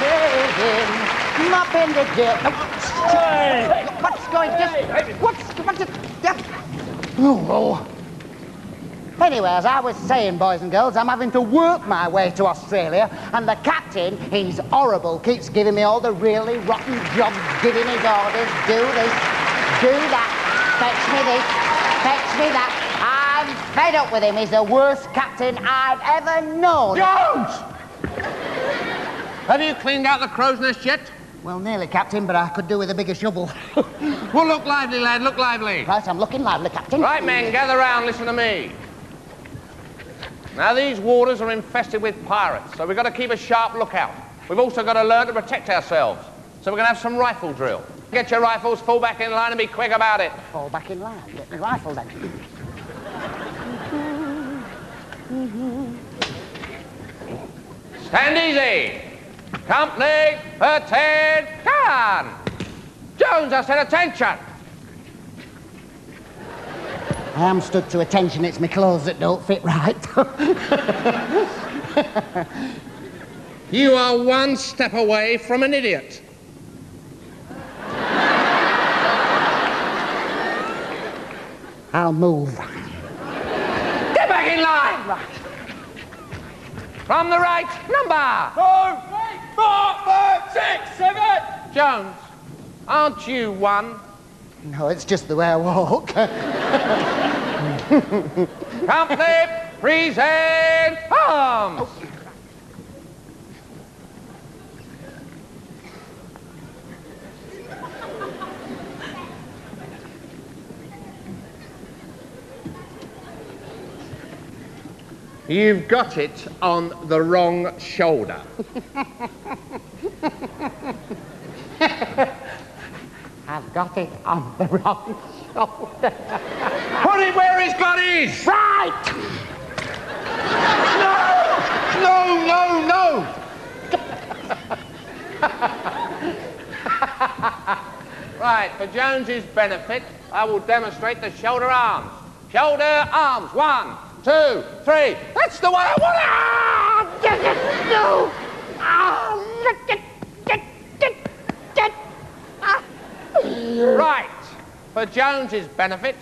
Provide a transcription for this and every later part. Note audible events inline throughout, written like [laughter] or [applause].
shaving, mopping the. Hey! What's going? Just what's? Yeah. Oh. Anyway, as I was saying, boys and girls, I'm having to work my way to Australia, and the captain, he's horrible, keeps giving me all the really rotten jobs, giving his orders, do this, do that, fetch me this, fetch me that. I'm fed up with him. He's the worst captain I've ever known. Jones! Have you cleaned out the crow's nest yet? Well, nearly, Captain, but I could do with a bigger shovel. [laughs] Well, look lively, lad, look lively. right, I'm looking lively, Captain. Right, men, gather round, listen to me. Now, these waters are infested with pirates, so we've got to keep a sharp lookout. We've also got to learn to protect ourselves, so we're going to have some rifle drill. Get your rifles, fall back in line, and be quick about it. Fall back in line. Get my rifle then. Stand easy. Company, attention! Jones, I said attention. I am stood to attention. It's my clothes that don't fit right. [laughs] You are one step away from an idiot. I'll move. Get back in line. From the right number. Two, three, four, five, six, seven. Jones, aren't you one? No, it's just the way I walk. [laughs] Company, present arms. You've got it on the wrong shoulder. [laughs] I've got it on the wrong shoulder. Put it where he's got his. Right! No, no, no. No! [laughs] Right, for Jones's benefit, I will demonstrate the shoulder arms. Shoulder arms. One, two, three. That's the one I want. Ah! Get it! No! Ah, look at get, get, get. Ah. Right, for Jones's benefit,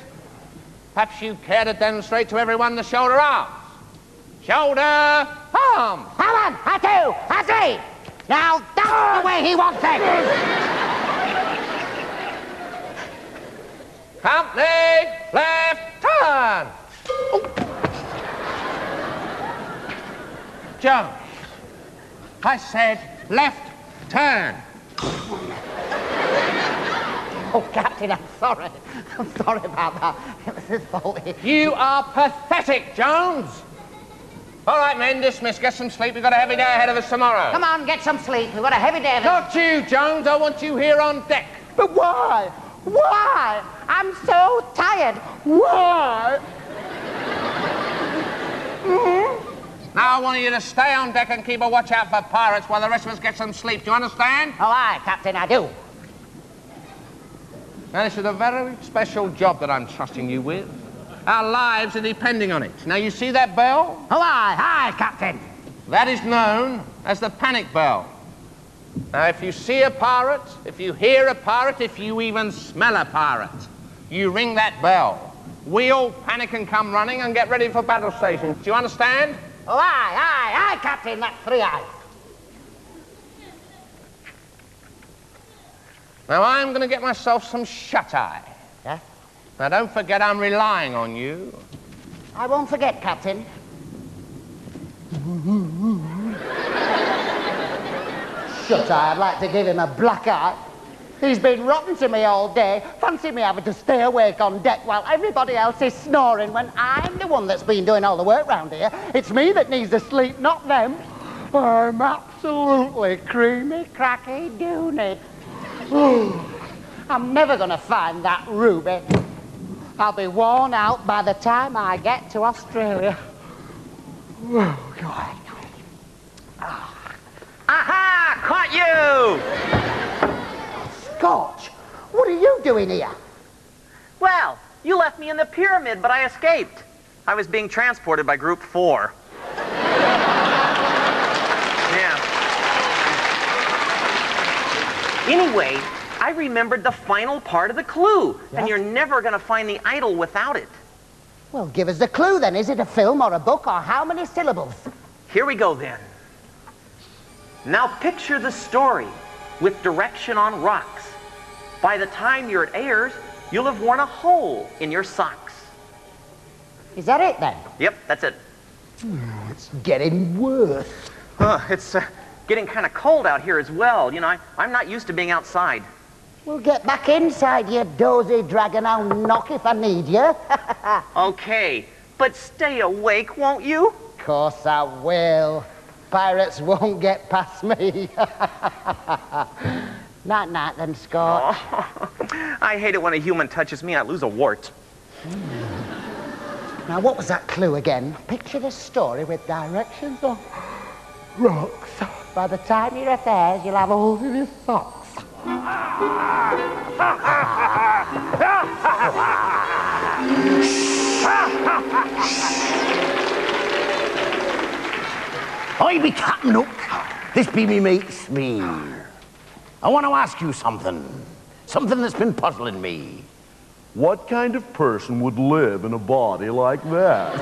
perhaps you care to demonstrate to everyone the shoulder arms. Shoulder arms. Come on, I do, I see. Now that's the way he wants it. Company, Jones, I said left turn. Oh, Captain, I'm sorry. I'm sorry about that. It was his fault. You are pathetic, Jones. All right, men, dismiss. Get some sleep. We've got a heavy day ahead of us tomorrow. Come on, get some sleep. We've got a heavy day. of it. Not you, Jones. I want you here on deck. But why? Why? I'm so tired. Why? I want you to stay on deck and keep a watch out for pirates while the rest of us get some sleep. Do you understand? Oh, aye, Captain, I do. Now, this is a very special job that I'm trusting you with. Our lives are depending on it. Now, you see that bell? Oh, aye, aye, Captain. That is known as the panic bell. Now, if you see a pirate, if you hear a pirate, if you even smell a pirate, you ring that bell. We all panic and come running and get ready for battle stations. Do you understand? Oh, aye, aye, aye, Captain. that three eyes. Now, I'm going to get myself some shut-eye. Yeah? Now, don't forget I'm relying on you. I won't forget, Captain. [laughs] Shut eye, I'd like to give him a black eye. He's been rotten to me all day. Fancy me having to stay awake on deck while everybody else is snoring when I'm the one that's been doing all the work round here. It's me that needs to sleep, not them. I'm absolutely creamy, cracky dooney. [sighs] I'm never going to find that ruby. I'll be worn out by the time I get to Australia. Oh, God. Aha! Caught you! Scorch, what are you doing here? Well, you left me in the pyramid, but I escaped. I was being transported by Group 4. [laughs] yeah. Anyway, I remembered the final part of the clue, Yeah? and you're never going to find the idol without it. Well, give us the clue then. Is it a film or a book or how many syllables? Here we go then. Now picture the story with direction on rocks. By the time you're at Ayers, you'll have worn a hole in your socks. Is that it then? Yep, that's it. It's getting worse. Uh, it's uh, getting kind of cold out here as well. You know, I, I'm not used to being outside. We'll get back inside, you dozy dragon. I'll knock if I need you. [laughs] Okay, but stay awake, won't you? Of course I will. Pirates won't get past me. [laughs] Not night then, Scott. [laughs] I hate it when a human touches me. I lose a wart. Now, what was that clue again? Picture the story with directions on rocks. By the time you're at theirs, you'll have holes in your socks. [laughs] I be Captain Hook. This be me mate Smee. I want to ask you something. Something that's been puzzling me. What kind of person would live in a body like that?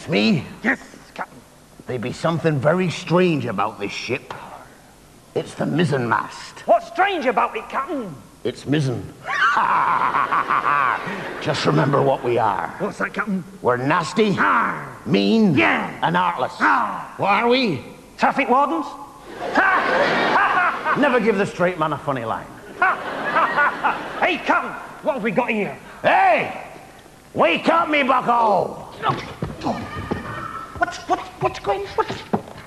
Smee, Yes, Captain. there be something very strange about this ship. It's the mizzen mast. What's strange about it, Captain? It's mizzen. [laughs] Just remember what we are. What's that, Captain? We're nasty, ah. mean, Yeah. and heartless. Ah. What are we? Traffic wardens? [laughs] Never give the straight man a funny line. [laughs] Hey, Captain, what have we got here? Hey! Wake up, me bucko! What's, what's, what's going what's...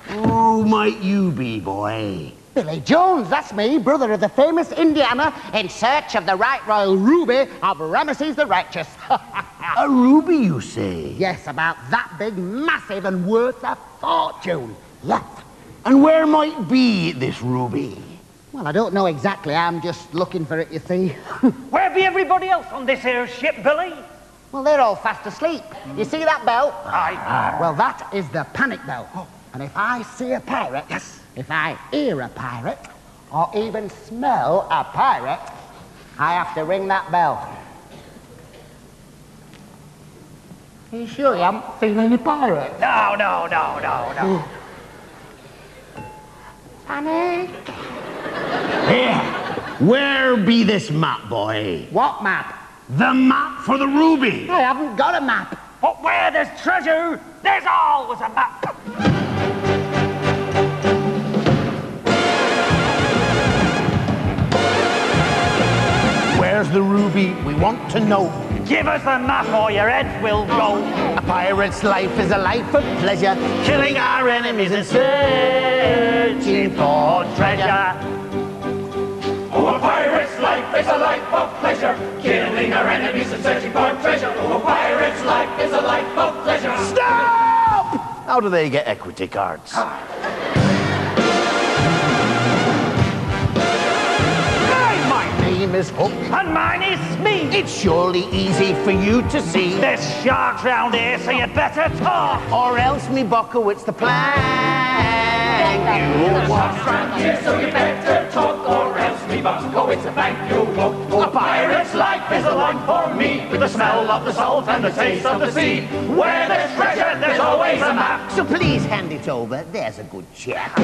Who might you be, boy? Billy Jones, that's me, brother of the famous Indiana, in search of the right royal ruby of Ramesses the Righteous. [laughs] A ruby, you say? yes, about that big, massive, and worth a fortune. Yes. And where might be this ruby? Well, I don't know exactly. I'm just looking for it, you see. [laughs] Where be everybody else on this here ship, Billy? well, they're all fast asleep. You see that bell? Aye. Well, that is the panic bell. And if I see a pirate, yes. If I hear a pirate, or even smell a pirate, I have to ring that bell. Are you sure you haven't seen any pirates? No, no, no, no, no. Panic! Here, where be this map, boy? What map? The map for the ruby! I haven't got a map. But where there's treasure, there's always a map. Want to know. Give us the map or your heads will go. A pirate's life is a life of pleasure, killing our enemies and searching for treasure. Oh, a pirate's life is a life of pleasure, killing our enemies and searching for treasure. Oh, a pirate's life is a life of pleasure. Stop! How do they get equity cards? Ah. Is Hook. and mine is me. It's surely easy for you to see. There's sharks round here, so you'd better talk. Or else, me bucko, it's the plan. You want Round here, so you better talk, or else me bucko, it's a bank you walk. Oh, a pirate's life is a life for me, with the smell of the salt and the taste of the sea. Where there's treasure, there's always a map. So please hand it over. There's a good chap.